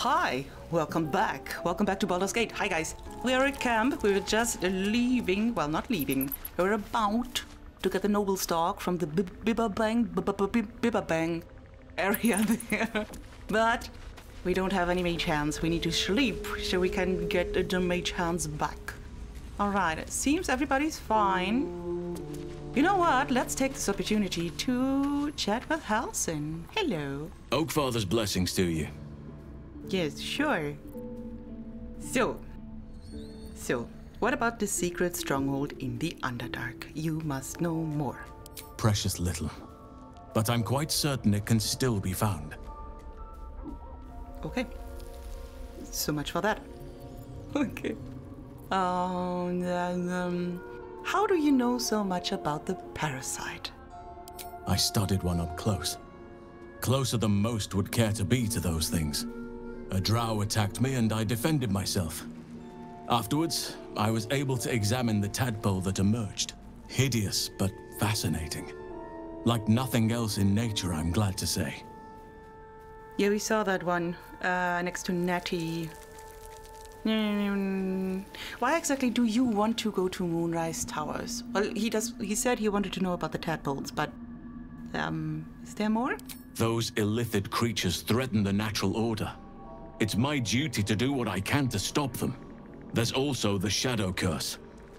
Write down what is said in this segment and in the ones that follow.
Hi, welcome back. Welcome back to Baldur's Gate. Hi, guys. We are at camp. We were just leaving. Well, not leaving. We were about to get the Noblestalk from the Bibberbang Bibberbang area there. But we don't have any mage hands. We need to sleep so we can get the mage hands back. All right. It seems everybody's fine. You know what? Let's take this opportunity to chat with Halsin. Hello. Oakfather's blessings to you. Yes, sure. So, so, what about the secret stronghold in the Underdark? You must know more. Precious little. But I'm quite certain it can still be found. Okay. So much for that. Okay. Um, um, how do you know so much about the parasite? I studied one up close. Closer than most would care to be to those things. A drow attacked me and I defended myself. Afterwards, I was able to examine the tadpole that emerged. Hideous, but fascinating. Like nothing else in nature, I'm glad to say. Yeah, we saw that one uh, next to Nettie. Mm, Why exactly do you want to go to Moonrise Towers? Well, he does. He said he wanted to know about the tadpoles, but um, is there more? Those illithid creatures threaten the natural order. It's my duty to do what I can to stop them. There's also the Shadow Curse.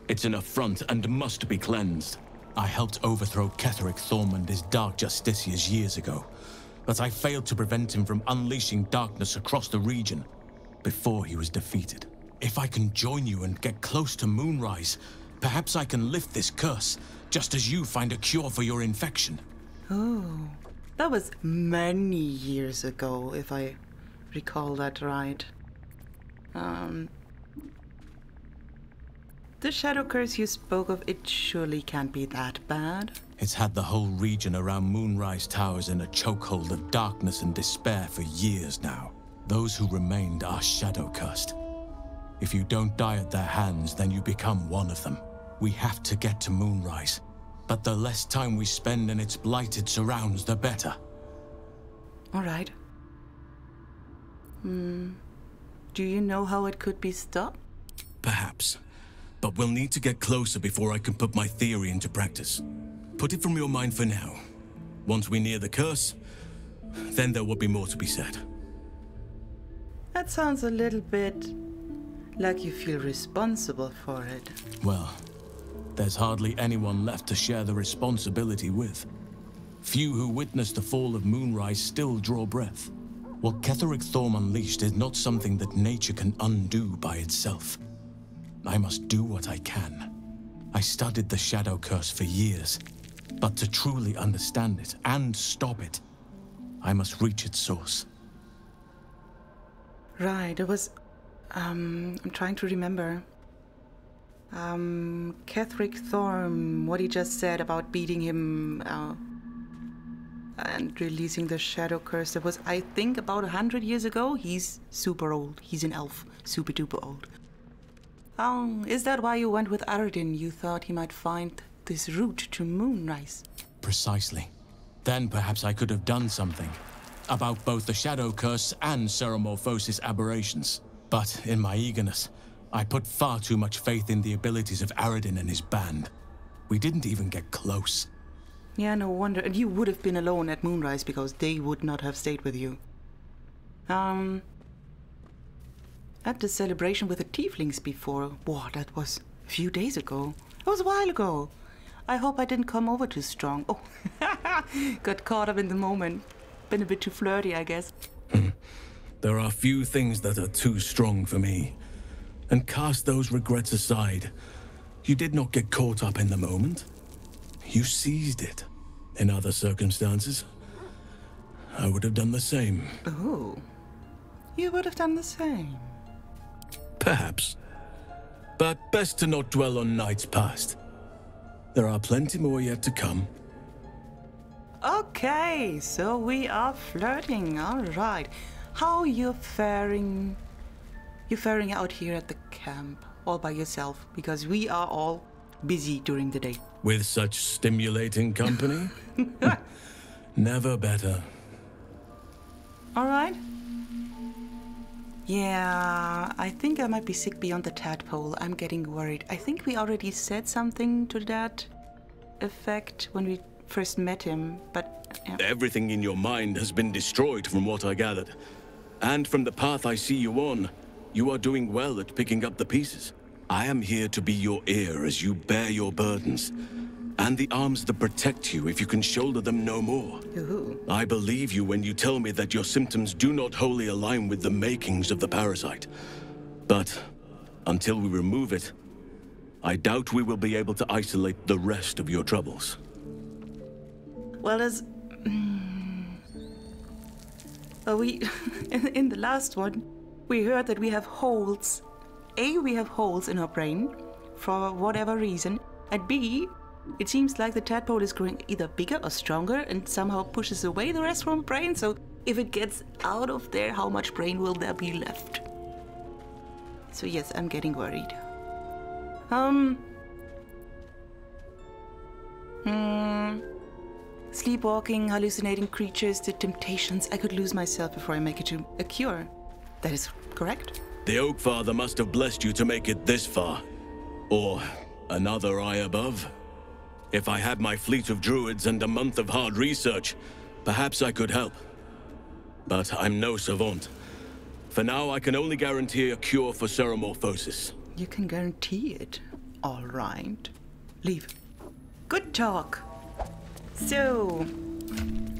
It's an affront and must be cleansed. I helped overthrow Ketheric Thorm and his Dark Justiciars years ago, but I failed to prevent him from unleashing darkness across the region before he was defeated. If I can join you and get close to Moonrise, perhaps I can lift this curse, just as you find a cure for your infection. Oh, that was many years ago, if I recall that right. Um, the shadow curse you spoke of, it surely can't be that bad. It's had the whole region around Moonrise Towers in a chokehold of darkness and despair for years now. Those who remained are shadow cursed. If you don't die at their hands, then you become one of them. We have to get to Moonrise, but the less time we spend in its blighted surrounds, the better. All right. Hmm. Do you know how it could be stopped? Perhaps. But we'll need to get closer before I can put my theory into practice. Put it from your mind for now. Once we near the curse, then there will be more to be said. That sounds a little bit like you feel responsible for it. Well, there's hardly anyone left to share the responsibility with. Few who witnessed the fall of Moonrise still draw breath. What Ketheric Thorm unleashed is not something that nature can undo by itself. I must do what I can. I studied the Shadow Curse for years, but to truly understand it and stop it, I must reach its source. Right, it was. Um, I'm trying to remember. Um, Ketheric Thorm, what he just said about beating him uh, and releasing the Shadow Curse. That was, I think, about a hundred years ago. He's super old. He's an elf, super duper old. Oh, is that why you went with Aradin? You thought he might find this route to Moonrise? Precisely. Then perhaps I could have done something about both the Shadow Curse and Ceremorphosis aberrations. But in my eagerness, I put far too much faith in the abilities of Aradin and his band. We didn't even get close. Yeah, no wonder. And you would have been alone at Moonrise because they would not have stayed with you. Um. At the celebration with the Tieflings before. Wow, that was a few days ago. It was a while ago. I hope I didn't come over too strong. Oh, got caught up in the moment. Been a bit too flirty, I guess. There are few things that are too strong for me. And cast those regrets aside. You did not get caught up in the moment. You seized it. In other circumstances, I would have done the same. Oh. You would have done the same. Perhaps. But best to not dwell on nights past. There are plenty more yet to come. Okay, so we are flirting. All right. How are you faring? You're faring out here at the camp all by yourself because we are all busy during the day. With such stimulating company? Never better. All right. Yeah, I think I might be sick beyond the tadpole. I'm getting worried. I think we already said something to that effect when we first met him, but. Yeah. Everything in your mind has been destroyed from what I gathered. And from the path I see you on, you are doing well at picking up the pieces. I am here to be your ear as you bear your burdens, and the arms that protect you if you can shoulder them no more. Ooh. I believe you when you tell me that your symptoms do not wholly align with the makings of the parasite. But until we remove it, I doubt we will be able to isolate the rest of your troubles. Well, as. Oh, we. in the last one, we heard that we have holes. A, we have holes in our brain for whatever reason, and B, it seems like the tadpole is growing either bigger or stronger and somehow pushes away the rest from brain. So if it gets out of there, how much brain will there be left? So yes, I'm getting worried. Um. Hmm. Sleepwalking, hallucinating creatures, the temptations. I could lose myself before I make it to a cure. That is correct. The Oak Father must have blessed you to make it this far. Or another eye above. If I had my fleet of druids and a month of hard research, perhaps I could help. But I'm no savant. For now, I can only guarantee a cure for ceremorphosis. You can guarantee it. All right. Leave. Good talk. So,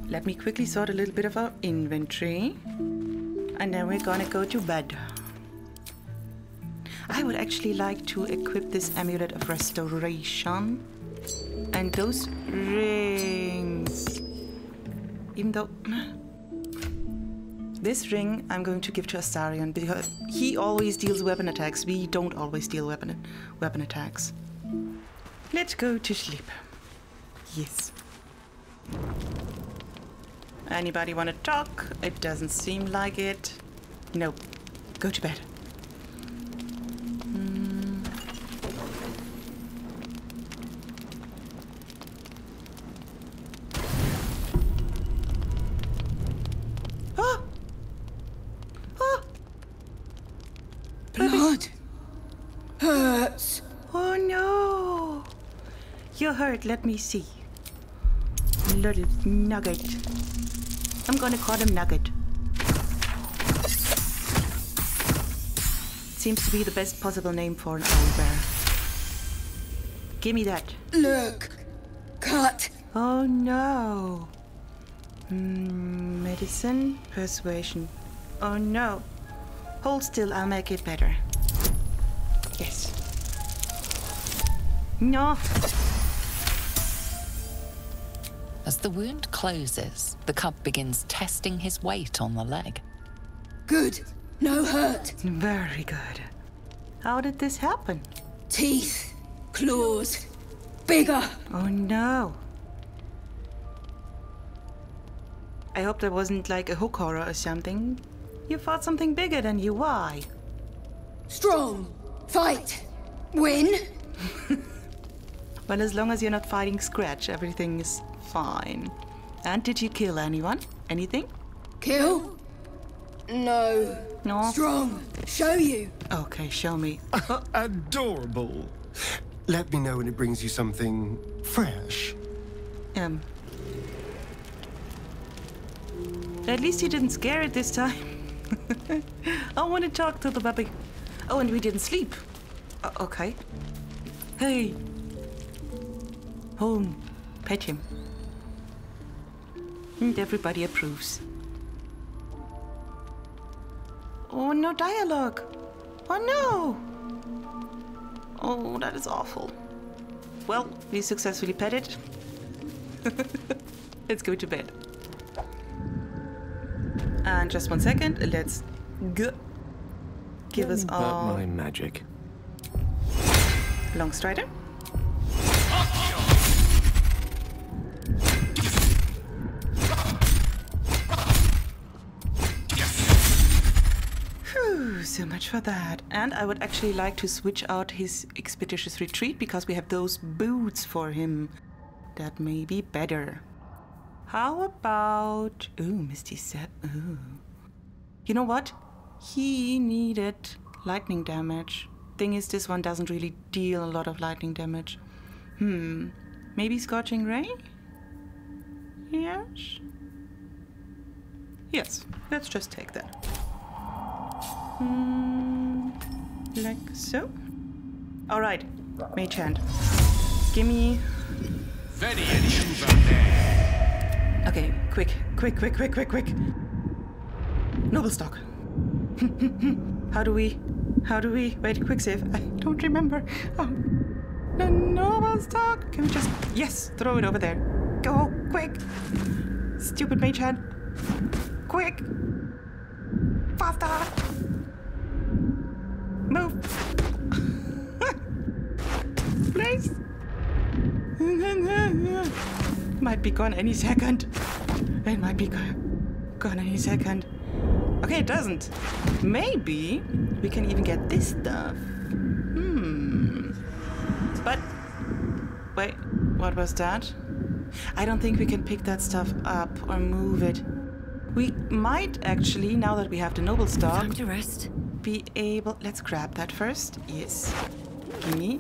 let me quickly sort a little bit of our inventory. And then we're gonna go to bed. I would actually like to equip this amulet of restoration. And those rings. Even though. This ring I'm going to give to Astarion because he always deals weapon attacks. We don't always deal weapon weapon attacks. Let's go to sleep. Yes. Anybody want to talk? It doesn't seem like it. Nope. Go to bed. Let me see. Little nugget. I'm gonna call him Nugget. Seems to be the best possible name for an owlbear. Give me that. Look, cut. Oh no. Mm, medicine, persuasion. Oh no. Hold still, I'll make it better. Yes. No. As the wound closes, the cub begins testing his weight on the leg. Good. No hurt. Very good. How did this happen? Teeth. Claws. Bigger. Oh no. I hope that wasn't like a hook horror or something. You fought something bigger than you. Why? Strong. Fight. Win. Well, as long as you're not fighting Scratch, everything is fine. And did you kill anyone? Anything? Kill. No. No. Strong. Show you. Okay, show me. Adorable. Let me know when it brings you something fresh. Um. At least you didn't scare it this time. I want to talk to the puppy. Oh, and we didn't sleep. Uh, okay. Hey. Home. Pet him. And everybody approves. Oh, no dialogue. Oh, no. Oh, that is awful. Well, we successfully petted. Let's go to bed. And just one second, let's go. Give us all my magic. long strider. So much for that. And I would actually like to switch out his expeditious retreat because we have those boots for him. That may be better. How about. Ooh, Misty Step. Ooh. You know what? he needed lightning damage. Thing is, this one doesn't really deal a lot of lightning damage. Hmm. Maybe Scorching Ray? Yes? Yes, let's just take that. Hmm. Like so. Alright, Mage Hand. Gimme. Okay, quick, quick, quick, quick, quick, quick. Noblestalk. how do we? How do we? Wait, quick save. I don't remember. Oh. No, Noblestalk. Can we just? Yes, throw it over there. Go quick. Stupid mage hand. Quick. Faster. Move. Please. Might be gone any second. It might be go- gone any second. Okay, it doesn't. Maybe we can even get this stuff. Hmm. But wait, what was that? I don't think we can pick that stuff up or move it. We might actually, now that we have the Noblestalk, Time to rest. be able. Let's grab that first. Yes. Gimme.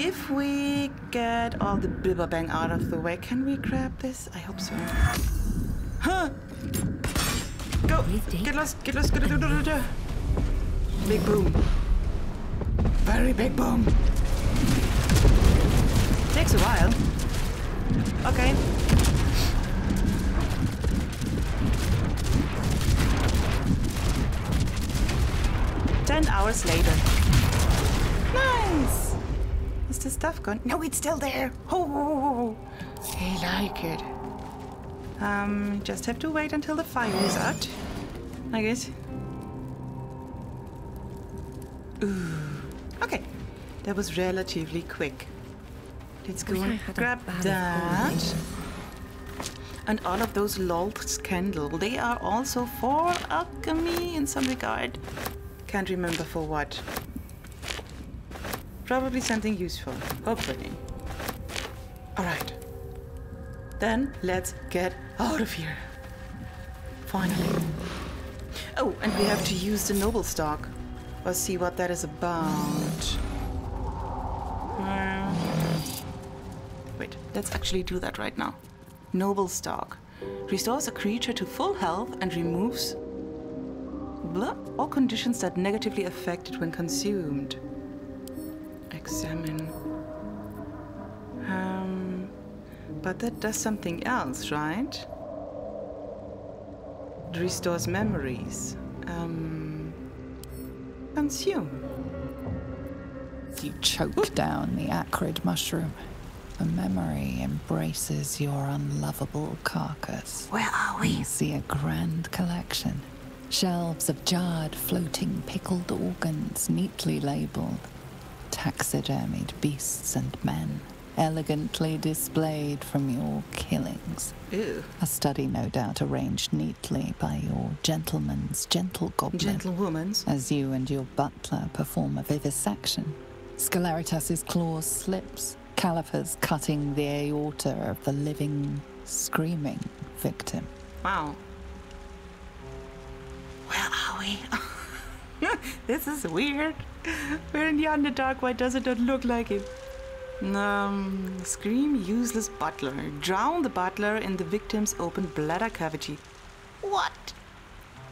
If we get all the bibberbang out of the way, can we grab this? I hope so. Huh! Go! Get lost! Get lost! Get lost! Big boom. Very big boom. Takes a while. Okay. Ten hours later. Nice! The stuff gone? No, it's still there. Oh, I like it. Um, just have to wait until the fire is out. I guess. Ooh. Okay. That was relatively quick. Let's go and grab that. And all of those Lolth's candle, they are also for alchemy in some regard. Can't remember for what. Probably something useful, hopefully. Alright. Then let's get out of here. Finally. Oh, and we have to use the Noblestalk. Let's see what that is about. Wait, let's actually do that right now. Noblestalk restores a creature to full health and removes all conditions that negatively affect it when consumed. Examine. Um, but that does something else, right? It restores memories. Um, consume. You choke down the acrid mushroom. A memory embraces your unlovable carcass. Where are You see a grand collection. Shelves of jarred, floating, pickled organs, neatly labeled. Taxidermied beasts and men, elegantly displayed from your killings. Ew. A study, no doubt, arranged neatly by your gentleman's gentle goblin Gentlewoman's. as you and your butler perform a vivisection. Sceleritas's claws slips, calipers cutting the aorta of the living, screaming victim. Wow. Where are we? this is weird. We're in the Underdark. Why does it not look like it? Um, scream useless butler. Drown the butler in the victim's open bladder cavity. What?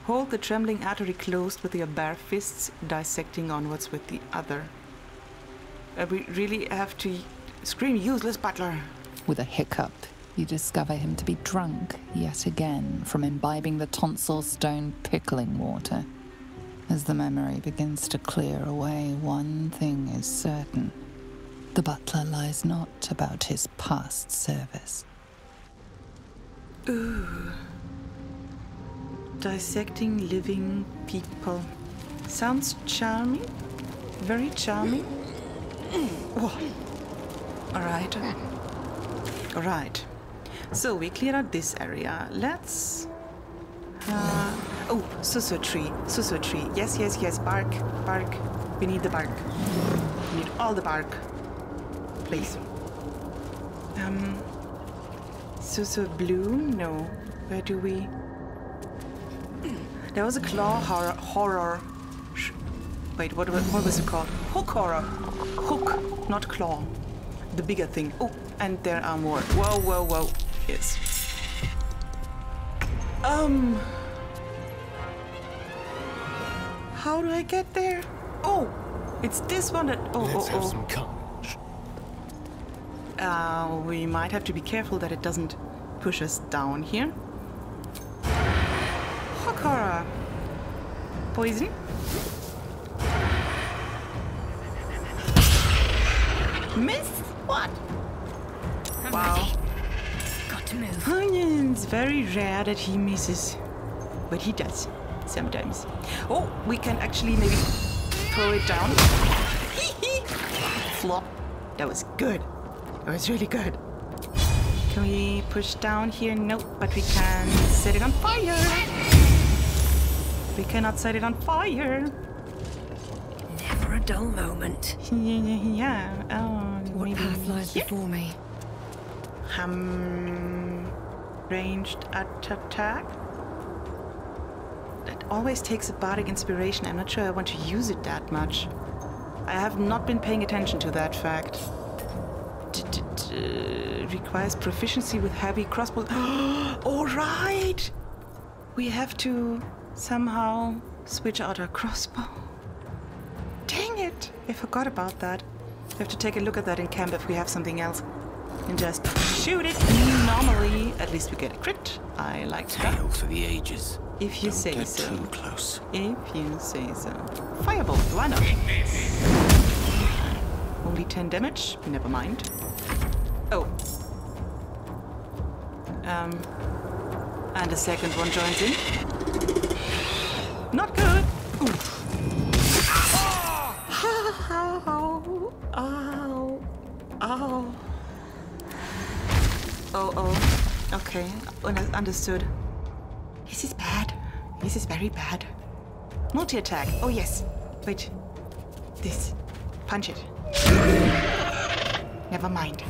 Hold the trembling artery closed with your bare fists, dissecting onwards with the other. Uh, we really have to scream useless butler. With a hiccup, you discover him to be drunk yet again from imbibing the tonsil stone pickling water. As the memory begins to clear away, one thing is certain. The butler lies not about his past service. Ooh. Dissecting living people. Sounds charming. Very charming. Whoa. All right. All right. So we cleared out this area. Let's. Uh, oh, Sussur tree. Sussur tree. Yes, yes, yes. Bark. Bark. We need the bark. We need all the bark. Please. Um. Sussur Bloom? No. Where do we. There was a claw horror. horror. Wait, what, what was it called? Hook horror. Hook, not claw. The bigger thing. Oh, and there are more. Whoa, whoa, whoa. Yes. Um. How do I get there? Oh, it's this one that. Oh, Let's oh, have oh. some courage. Uh, we might have to be careful that it doesn't push us down here. Hokora. Poison. Miss? What? wow. Got to move. It's very rare that he misses. But he does. Sometimes. Oh, we can actually maybe throw it down. Flop. That was good. That was really good. Can we push down here? Nope, but we can set it on fire. We cannot set it on fire. Never a dull moment. Yeah. Oh, What maybe path lies here? before me? Um, ranged at attack. Always takes a bardic inspiration. I'm not sure I want to use it that much. I have not been paying attention to that fact. D- d- d- requires proficiency with heavy crossbow. All right. We have to somehow switch out our crossbow. Dang it! I forgot about that. We have to take a look at that in camp if we have something else. And just shoot it normally. At least we get a crit. I like that. Tale for the ages. If you Don't say get so. too close. If you say so. Firebolt, why not? Only 10 damage? Never mind. Oh. Um. And a second one joins in. Not good. Oof. Ow. Ow. Ow. Oh, oh. Okay. Oh, understood. This is bad. This is very bad. Multi attack. Oh, yes. Wait. This. Punch it. Never mind.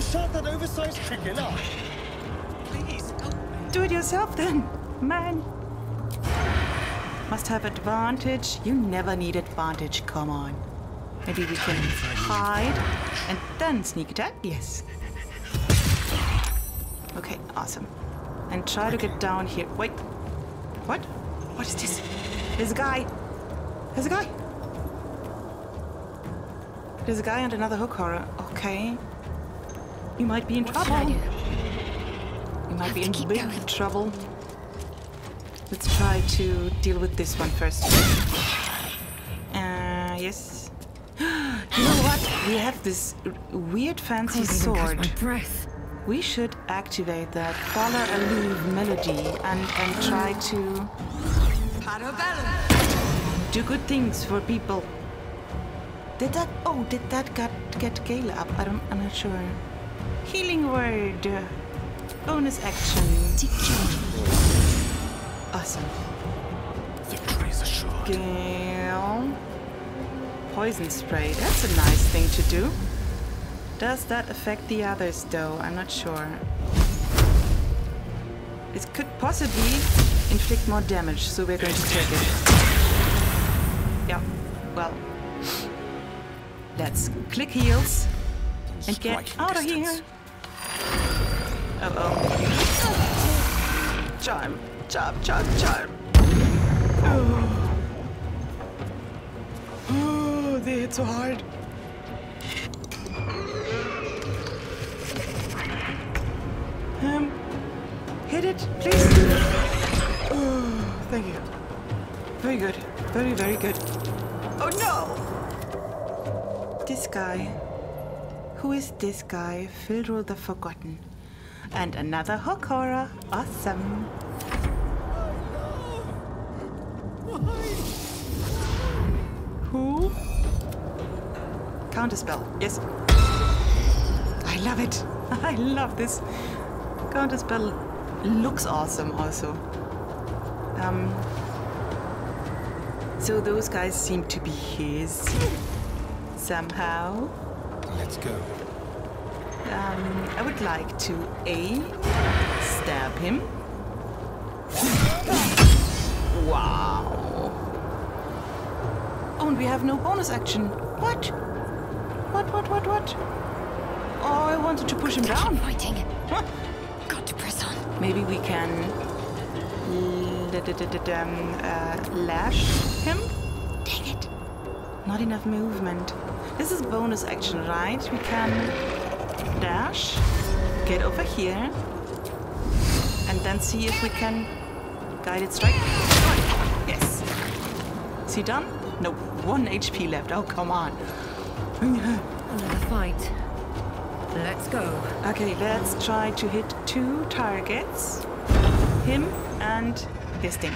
Shut that oversized chicken up! Please. Do it yourself then, man. Must have advantage. You never need advantage. Come on. Maybe we can hide and then sneak attack. Yes. Okay, awesome. And try to get down here. Wait. What? What is this? There's a guy. There's a guy. There's a guy and another hook horror. Okay. You might be in What trouble. You might be in big going. trouble. Let's try to deal with this one first. Uh, yes. you know what? We have this weird fancy Can't even catch sword. my breath. We should activate that Phalar Aluve melody and, and try to do good things for people. Did that? Oh, did that get get Gale up? I don't. I'm not sure. Healing word. Bonus action. Awesome. Victory's assured. Gale. Poison spray. That's a nice thing to do. Does that affect the others though? I'm not sure. It could possibly inflict more damage, so we're going to take it. Yeah, well. Let's click heals and get out of here. distance. Oh oh. Charm, charm, charm, charm. Oh, they hit so hard. It, please. Oh, thank you. Very good. Very, very good. Oh no! This guy. Who is this guy? Filro the Forgotten. And another hook horror. Awesome. Who? Counterspell. Yes. I love it. I love this. Counterspell looks awesome also. Um, so those guys seem to be his somehow. Let's go. Um, I would like to A. Stab him. Wow. Oh, and we have no bonus action. What? What, what, what, what? Oh, I wanted to push him down. Fighting. Huh. Maybe we can uh, lash him? Dang it. Not enough movement. This is bonus action, right? We can dash, get over here, and then see if we can guided strike. Yes. Is he done? No, one HP left. Oh, come on. Another fight. Let's go. Okay, let's try to hit two targets. Him and his thing.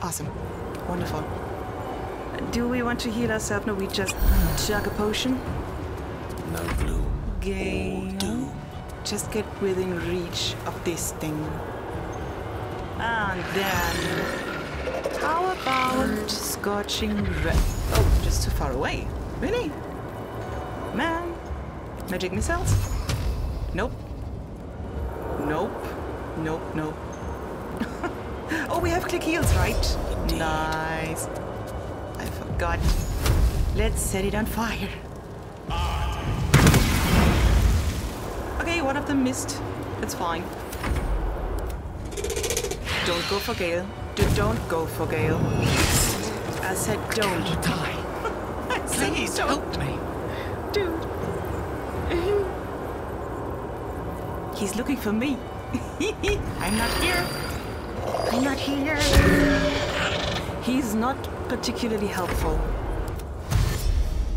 Awesome. Wonderful. Do we want to heal ourselves? No, we just chug a potion. No gloom. Gale. Just get within reach of this thing. And then... How about scorching red? Oh, just too far away. Really? Man. Magic missiles? Nope. Nope. Nope, nope. oh, we have click heals, right? Nice. I forgot. Let's set it on fire. Okay, one of them missed. It's fine. Don't go for Gale. D- don't go for Gale. I said don't. Die. I said Please don't. help me. He's looking for me. I'm not here. I'm not here. He's not particularly helpful.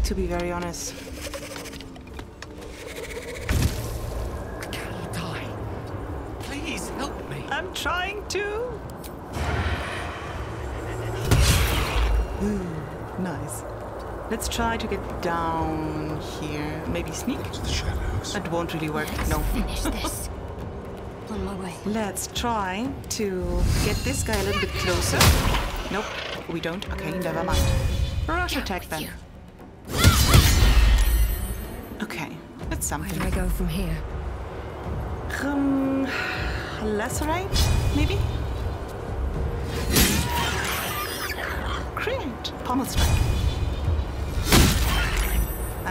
To be very honest. Can die? Please help me. I'm trying to. Ooh, nice. Let's try to get down here. Maybe sneak? To the shadows. That won't really work. Let's No. finish this. On my way. Let's try to get this guy a little bit closer. Nope, we don't. Okay, never mind. Rush attack then. you. Okay, that's Where something. do I go from here? Um, lacerate, maybe? Crit, pommel strike.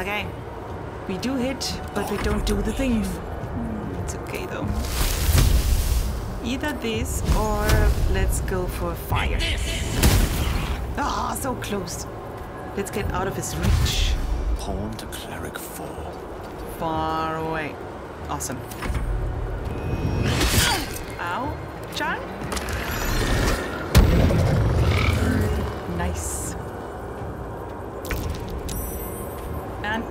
Okay, we do hit, but we don't do the thing. It's okay though. Either this or let's go for fire. Ah, so close. Let's get out of his reach. Pawn to cleric four. Far away. Awesome. Ow. Charm?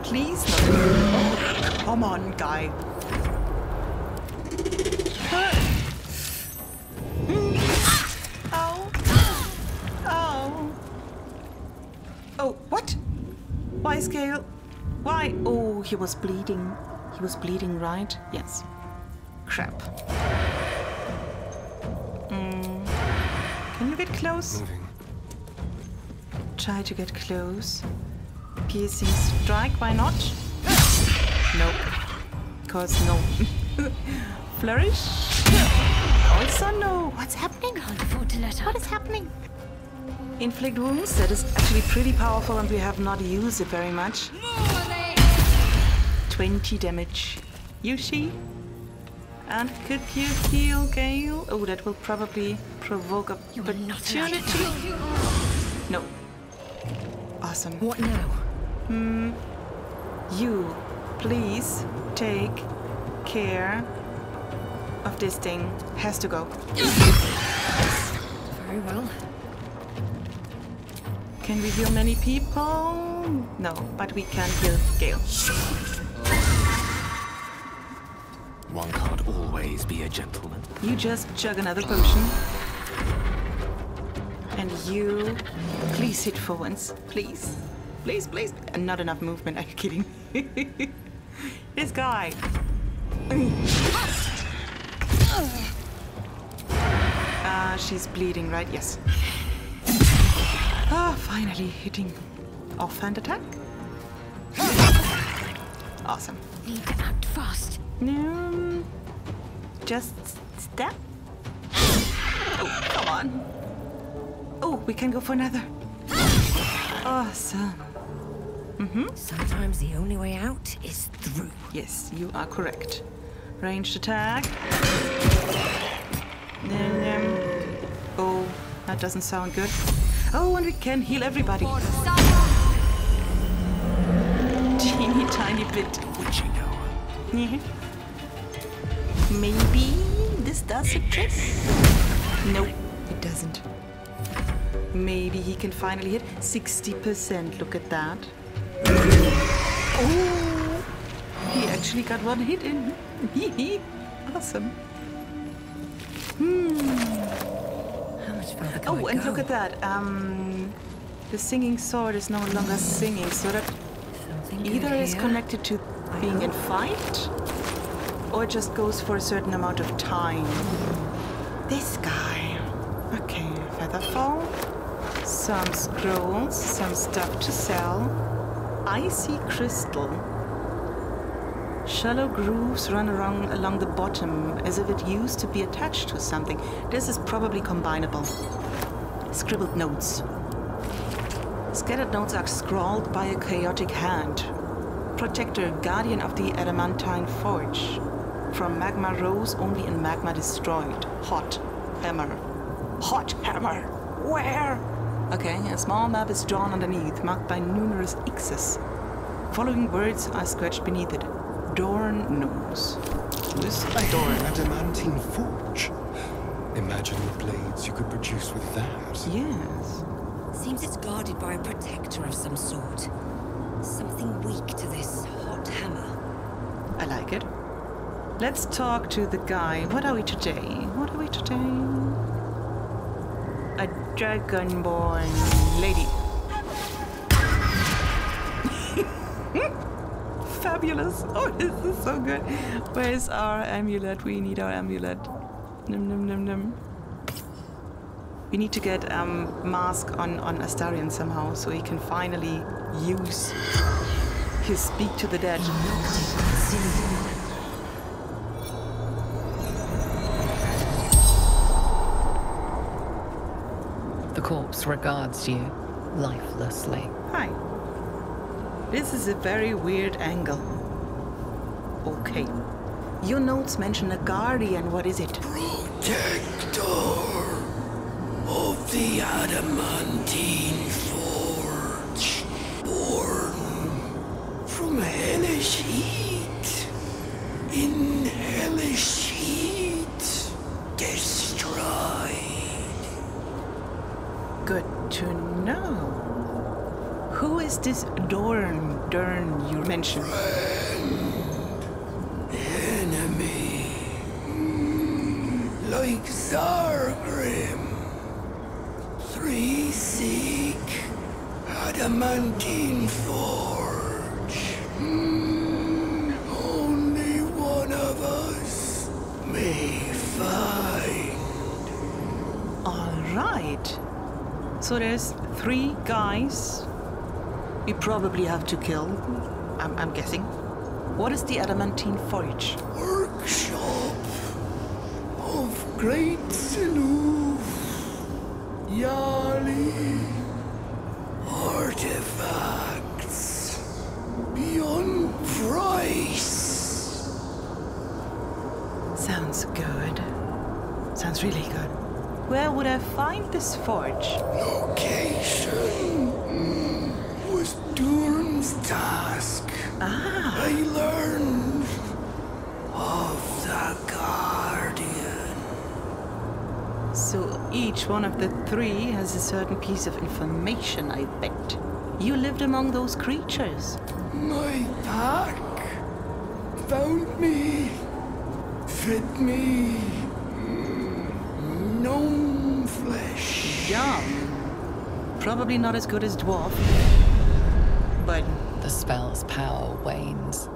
Please. Oh, come on, guy. Ow. Oh. Oh, what? Why, Scale? Why? Oh, he was bleeding. He was bleeding, right? Yes. Crap. Mm. Can you get close? Moving. Try to get close. Piercing strike, why not? No. Cause no. Flourish? Also no. What's happening? Can't afford to. What is happening? Inflict wounds, that is actually pretty powerful and we have not used it very much. 20 damage. Yushi? And could you heal Gale? Oh, that will probably provoke a opportunity. No. Awesome. What now? Hmm. You, please take care of this thing. Has to go. Very well. Can we heal many people? No, but we can heal Gale. One can't always be a gentleman. You just chug another potion. And you, please hit for once. Please. Please, please. And not enough movement. Are you kidding? me? this guy. Ah, she's bleeding, right? Yes. Ah, finally hitting offhand attack. Awesome. Need to act fast. Um, just step. Come on. Oh, we can go for another. Awesome. Sometimes the only way out is through. Yes, you are correct. Ranged attack. Then, um, oh, that doesn't sound good. Oh, and we can heal everybody. Teeny tiny bit. Would you know? Yeah. Maybe this does a trick. Nope, it doesn't. Maybe he can finally hit 60%. Look at that. Oh, he actually got one hit in. awesome. How much further can Oh, I and go? look at that. Um, the singing sword is no longer singing, so that Something either is connected to being in fight or it just goes for a certain amount of time. This guy. Okay, featherfall. Some scrolls, some stuff to sell. Icy crystal. Shallow grooves run along, along the bottom as if it used to be attached to something. This is probably combinable. Scribbled notes. Scattered notes are scrawled by a chaotic hand. Protector, guardian of the adamantine forge. From magma rose only in magma destroyed. Hot hammer. Hot hammer. Where? Okay, a small map is drawn underneath, marked by numerous X's. Following words are scratched beneath it. Dorn knows. Who's A Dorn? adamantine forge. Imagine the blades you could produce with that. Yes. Seems it's guarded by a protector of some sort. Something weak to this hot hammer. I like it. Let's talk to the guy. What are we today? What are we today? A dragonborn lady. Fabulous. Oh, this is so good. Where's our amulet? We need our amulet. Nim, nim, nim, nim. We need to get um, mask on, on Astarion somehow so he can finally use his speak to the dead. The corpse regards you lifelessly. Hi. This is a very weird angle. Okay. Your notes mention a guardian. What is it? Protector of the adamantine this Dorn, Dern you mentioned? Enemy, like Zargrim. Three seek adamantine forge. Only one of us may find. All right. So there's three guys we probably have to kill. I'm, I'm guessing. What is the adamantine forge? workshop of great Siluf, Yali, artifacts beyond price. Sounds good. Sounds really good. Where would I find this forge? Location mm, Durham's task. Ah, I learned of the Guardian. so each one of the three has a certain piece of information, I bet. You lived among those creatures. My pack found me, fed me, mm, gnome flesh. Yum. Probably not as good as dwarf. But The spell's power wanes.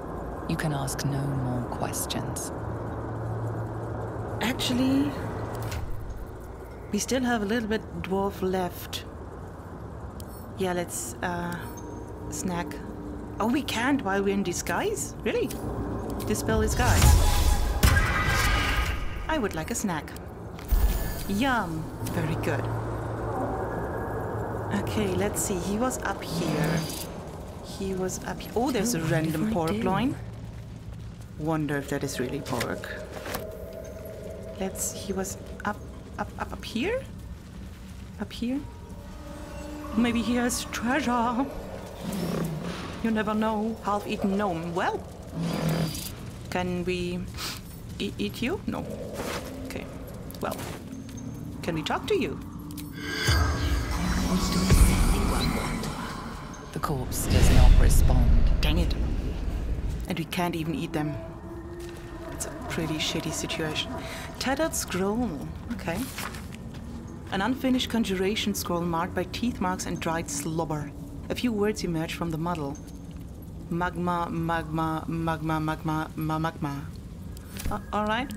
You can ask no more questions. actually, we still have a little bit dwarf left. Yeah, let's uh, snack. Oh, we can't while we're in disguise? Really? Dispel disguise. I would like a snack. Yum. Very good. Okay, let's see. He was up here. He was up here. Oh, there's a oh, random if I pork loin. Wonder if that is really pork. Let's. He was up, up, up, up here? Up here? Maybe he has treasure. You never know. Half eaten gnome. Well, can we e- eat you? No. Okay. Well, can we talk to you? Corpse does not respond. Dang it. And we can't even eat them. It's a pretty shitty situation. Tattered scroll. Okay. An unfinished conjuration scroll marked by teeth marks and dried slobber. A few words emerge from the muddle. Magma, magma, magma, magma, ma magma. Uh, all right.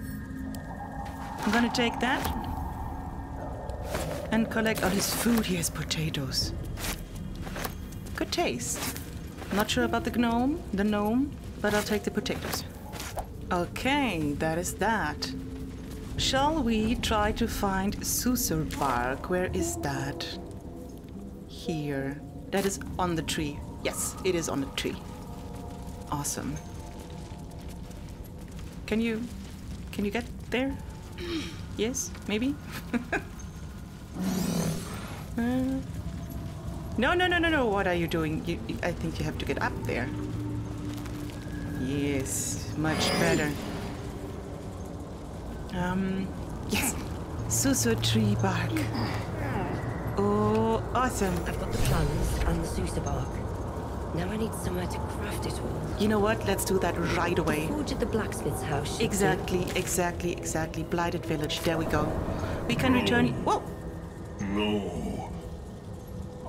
I'm gonna take that and collect all his food. He has potatoes. Good taste. Not sure about the gnome, the gnome, but I'll take the potatoes. Okay, that is that. Shall we try to find Sussur bark? Where is that? Here. That is on the tree. Yes, it is on the tree. Awesome. Can you can you get there? Yes, maybe? Uh, no, no, no, no, no. What are you doing? You, you- I think you have to get up there. Yes, much better. Um, yes. Sussur tree bark. Oh, awesome. I've got the plums and the Sussur bark. Now I need somewhere to craft it all. You know what? Let's do that right away. Forge at the blacksmith's house. should do. Exactly, exactly, exactly. Blighted village. There we go. We can return. Whoa! No.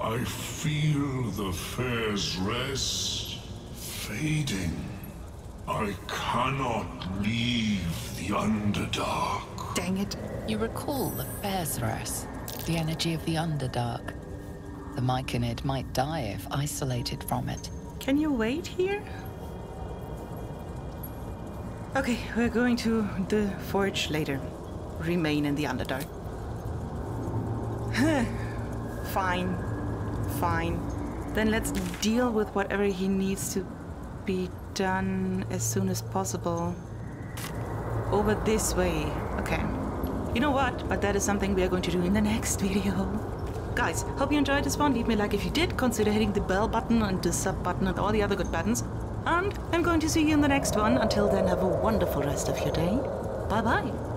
I feel the fair's rest fading. I cannot leave the Underdark. Dang it. You recall the Fair's rest, the energy of the Underdark. The Myconid might die if isolated from it. Can you wait here? Okay, we're going to the forge later. Remain in the Underdark. Fine. Fine. Then let's deal with whatever he needs to be done as soon as possible. Over this way. Okay. You know what? But that is something we are going to do in the next video. Guys, hope you enjoyed this one. Leave me a like if you did. Consider hitting the bell button and the sub button and all the other good buttons. And I'm going to see you in the next one. Until then, have a wonderful rest of your day. Bye bye.